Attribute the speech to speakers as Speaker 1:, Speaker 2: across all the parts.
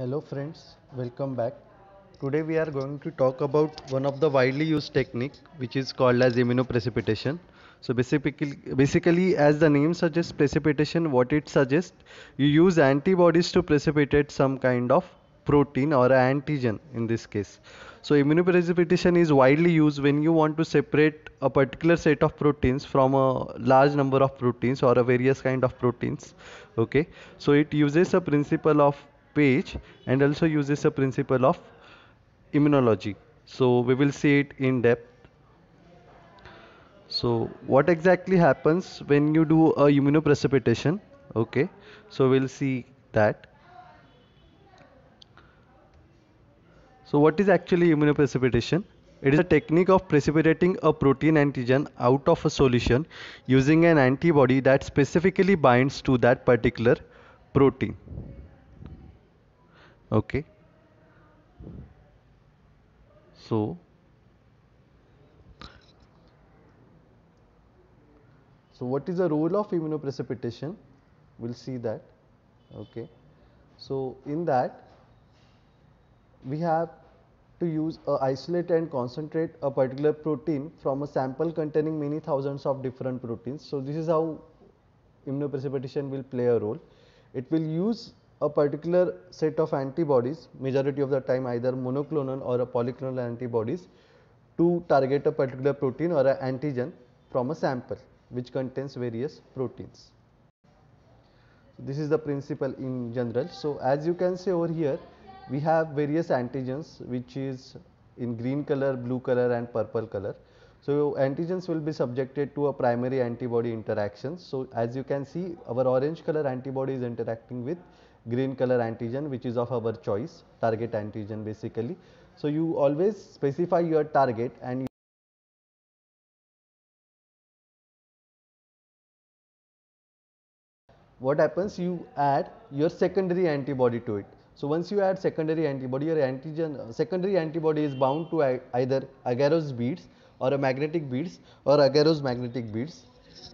Speaker 1: Hello friends, welcome back. Today we are going to talk about one of the widely used technique which is called as immunoprecipitation. So basically, basically as the name suggests precipitation, what it suggests, you use antibodies to precipitate some kind of protein or antigen in this case. So immunoprecipitation is widely used when you want to separate a particular set of proteins from a large number of proteins or a various kind of proteins. Okay, so it uses a principle of Page and also uses a principle of immunology. So we will see it in depth. So what exactly happens when you do a immunoprecipitation? Okay, so we'll see that. So what is actually immunoprecipitation? It is a technique of precipitating a protein antigen out of a solution using an antibody that specifically binds to that particular protein okay. So so what is the role of immunoprecipitation? We'll see that. Okay. So in that we have to use a isolate and concentrate a particular protein from a sample containing many thousands of different proteins. So this is how immunoprecipitation will play a role. It will use a particular set of antibodies majority of the time either monoclonal or a polyclonal antibodies to target a particular protein or an antigen from a sample which contains various proteins. This is the principle in general. So, as you can see over here we have various antigens which is in green color, blue color and purple color. So, antigens will be subjected to a primary antibody interaction. So, as you can see our orange color antibody is interacting with green color antigen which is of our choice target antigen basically. So, you always specify your target and what happens you add your secondary antibody to it. So, once you add secondary antibody your antigen secondary antibody is bound to either agarose beads or a magnetic beads or agarose magnetic beads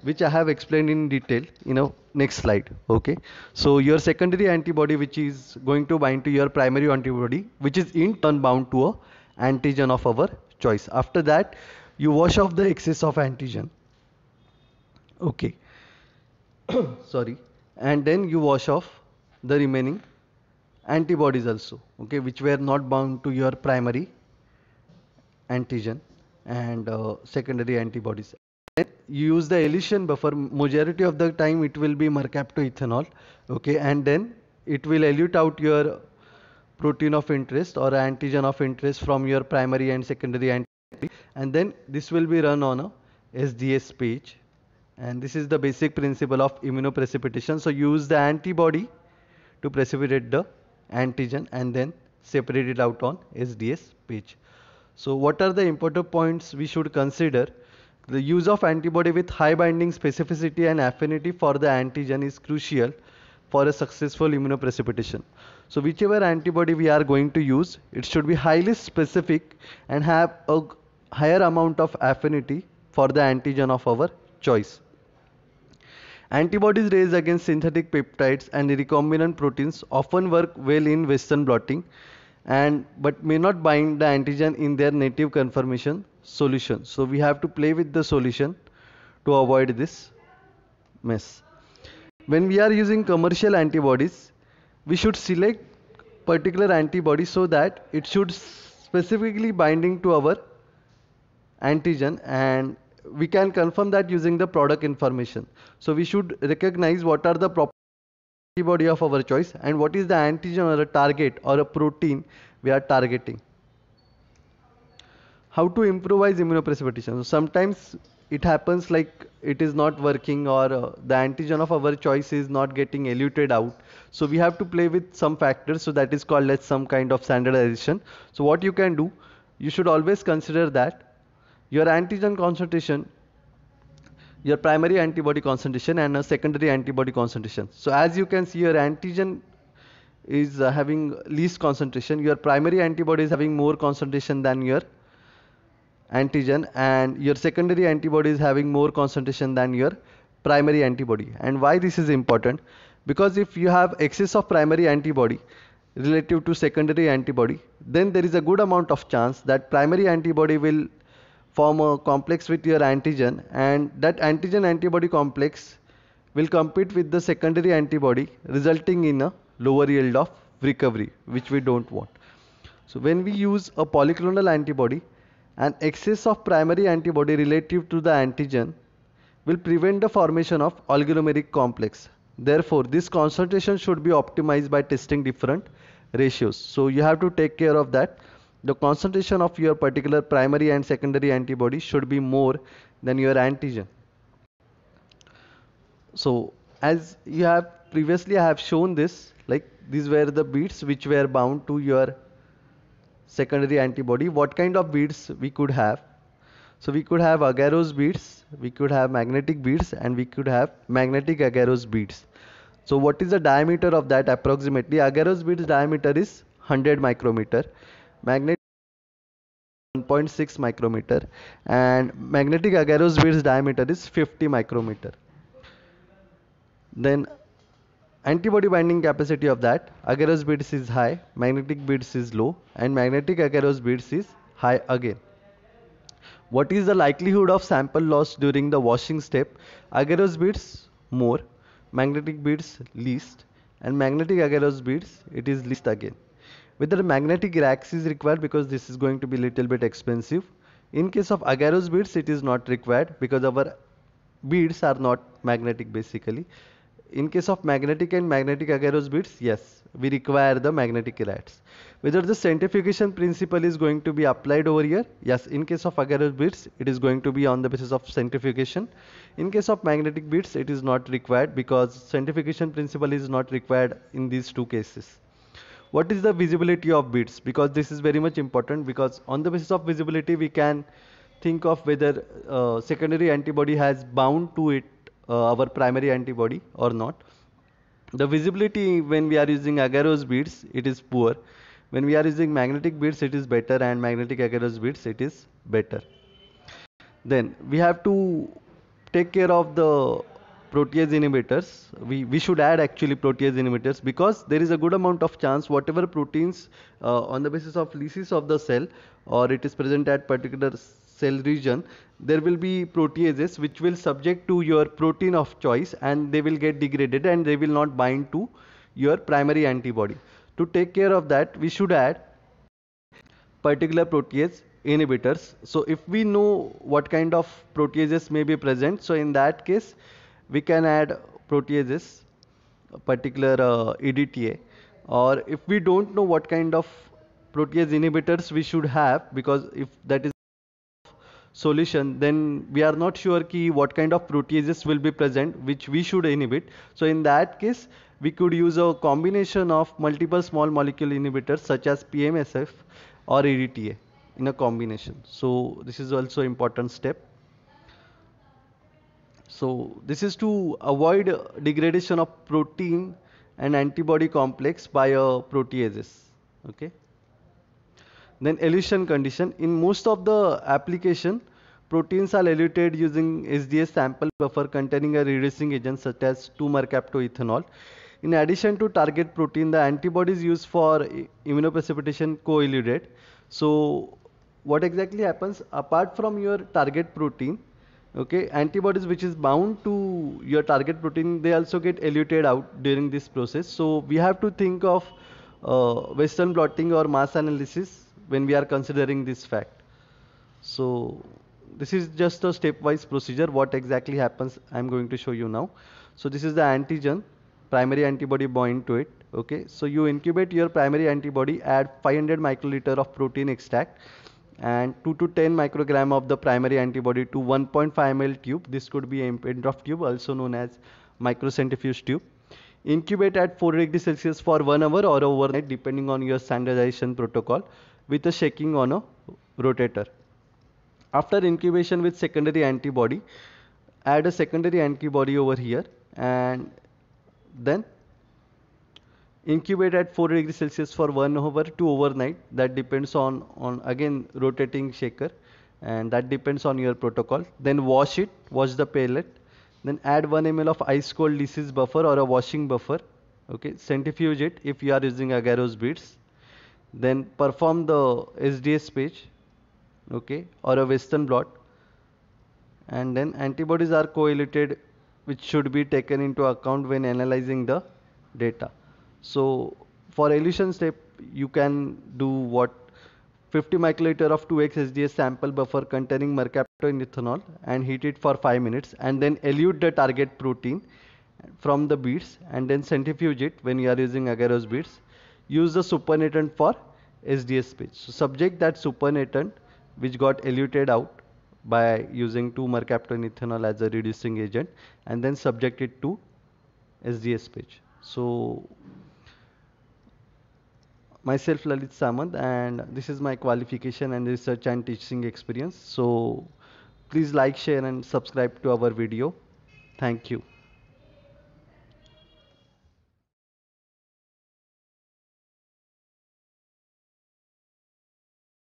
Speaker 1: which I have explained in detail you know next slide okay? So your secondary antibody which is going to bind to your primary antibody which is in turn bound to a antigen of our choice. After that you wash off the excess of antigen okay? Sorry. And then you wash off the remaining antibodies also okay which were not bound to your primary antigen and uh, secondary antibodies you use the elution buffer. Majority of the time it will be mercaptoethanol okay? And then it will elute out your protein of interest or antigen of interest from your primary and secondary antibody. And then this will be run on a SDS page and this is the basic principle of immunoprecipitation. So use the antibody to precipitate the antigen and then separate it out on SDS page so what are the important points we should consider the use of antibody with high binding specificity and affinity for the antigen is crucial for a successful immunoprecipitation. So whichever antibody we are going to use, it should be highly specific and have a higher amount of affinity for the antigen of our choice. Antibodies raised against synthetic peptides and recombinant proteins often work well in Western blotting and but may not bind the antigen in their native conformation solution. So we have to play with the solution to avoid this mess. When we are using commercial antibodies, we should select particular antibody so that it should specifically binding to our antigen and we can confirm that using the product information. So we should recognize what are the proper antibody of our choice and what is the antigen or a target or a protein we are targeting how to improvise immunoprecipitation. So sometimes it happens like it is not working or uh, the antigen of our choice is not getting eluted out. So we have to play with some factors. So that is called as some kind of standardization. So what you can do you should always consider that your antigen concentration your primary antibody concentration and a secondary antibody concentration. So as you can see your antigen is uh, having least concentration. Your primary antibody is having more concentration than your antigen and your secondary antibody is having more concentration than your primary antibody and why this is important because if you have excess of primary antibody relative to secondary antibody, then there is a good amount of chance that primary antibody will form a complex with your antigen and that antigen antibody complex will compete with the secondary antibody resulting in a lower yield of recovery which we don't want. So when we use a polyclonal antibody an excess of primary antibody relative to the antigen will prevent the formation of oligomeric complex. Therefore, this concentration should be optimized by testing different ratios. So you have to take care of that. The concentration of your particular primary and secondary antibody should be more than your antigen. So as you have previously I have shown this like these were the beads which were bound to your secondary antibody. What kind of beads we could have? So we could have agarose beads, we could have magnetic beads and we could have magnetic agarose beads. So what is the diameter of that approximately? Agarose beads diameter is 100 micrometer, magnetic 1.6 micrometer and magnetic agarose beads diameter is 50 micrometer. Then antibody binding capacity of that agarose beads is high, magnetic beads is low and magnetic agarose beads is high again. What is the likelihood of sample loss during the washing step? Agarose beads more, magnetic beads least and magnetic agarose beads it is least again. Whether magnetic racks is required because this is going to be little bit expensive. In case of agarose beads it is not required because our beads are not magnetic basically. In case of magnetic and magnetic agarose beads yes we require the magnetic racks. Whether the centrifugation principle is going to be applied over here? Yes, in case of agarose beads, it is going to be on the basis of centrifugation. In case of magnetic beads, it is not required because centrifugation principle is not required in these two cases. What is the visibility of beads? Because this is very much important because on the basis of visibility, we can think of whether uh, secondary antibody has bound to it our primary antibody or not. The visibility when we are using agarose beads, it is poor. When we are using magnetic beads it is better and magnetic agarose beads it is better. Then we have to take care of the protease inhibitors. We we should add actually protease inhibitors because there is a good amount of chance whatever proteins uh, on the basis of lysis of the cell or it is present at particular cell region there will be proteases which will subject to your protein of choice and they will get degraded and they will not bind to your primary antibody to take care of that, we should add particular protease inhibitors. So if we know what kind of proteases may be present, so in that case, we can add proteases, particular uh, EDTA. Or if we don't know what kind of protease inhibitors we should have, because if that is solution then we are not sure key what kind of proteases will be present which we should inhibit so in that case we could use a combination of multiple small molecule inhibitors such as PMSF or EDTA in a combination. So this is also important step. So this is to avoid degradation of protein and antibody complex by a proteases. Okay. Then elution condition. In most of the application, proteins are eluted using SDS sample buffer containing a reducing agent such as 2-mercaptoethanol. In addition to target protein, the antibodies used for immunoprecipitation co-eluted. So what exactly happens apart from your target protein, okay, antibodies which is bound to your target protein, they also get eluted out during this process. So we have to think of uh, Western blotting or mass analysis when we are considering this fact. So this is just a stepwise procedure. What exactly happens, I'm going to show you now. So this is the antigen primary antibody bind to it okay so you incubate your primary antibody add 500 microliter of protein extract and 2 to 10 microgram of the primary antibody to 1.5 ml tube this could be a Eppendorf tube also known as microcentrifuge tube incubate at 4 degrees celsius for 1 hour or overnight depending on your standardization protocol with a shaking on a rotator. After incubation with secondary antibody add a secondary antibody over here and then incubate at 4 degrees Celsius for 1 hour to overnight. That depends on on again rotating shaker and that depends on your protocol. Then wash it wash the pellet. Then add 1 ml of ice cold lysis buffer or a washing buffer. Okay centrifuge it if you are using agarose beads then perform the SDS page okay or a western blot and then antibodies are coagulated which should be taken into account when analyzing the data so for elution step you can do what 50 microliter of 2x SDS sample buffer containing mercaptoethanol and heat it for 5 minutes and then elute the target protein from the beads and then centrifuge it when you are using agarose beads. Use the supernatant for SDS page. So subject that supernatant which got eluted out by using 2 mercaptoethanol as a reducing agent and then subject it to SDS page. So myself Lalit Samant and this is my qualification and research and teaching experience. So please like, share and subscribe to our video. Thank you.